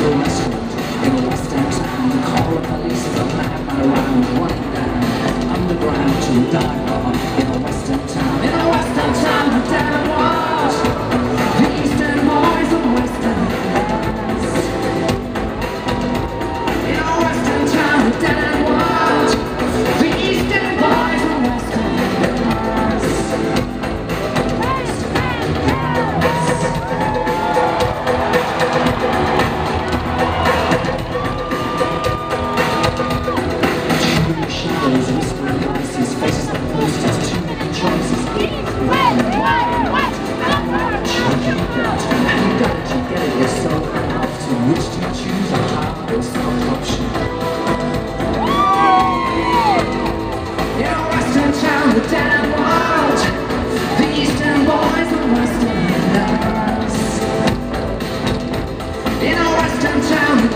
In the West End the call of police is a madman around Running down underground to die.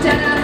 Ta-da!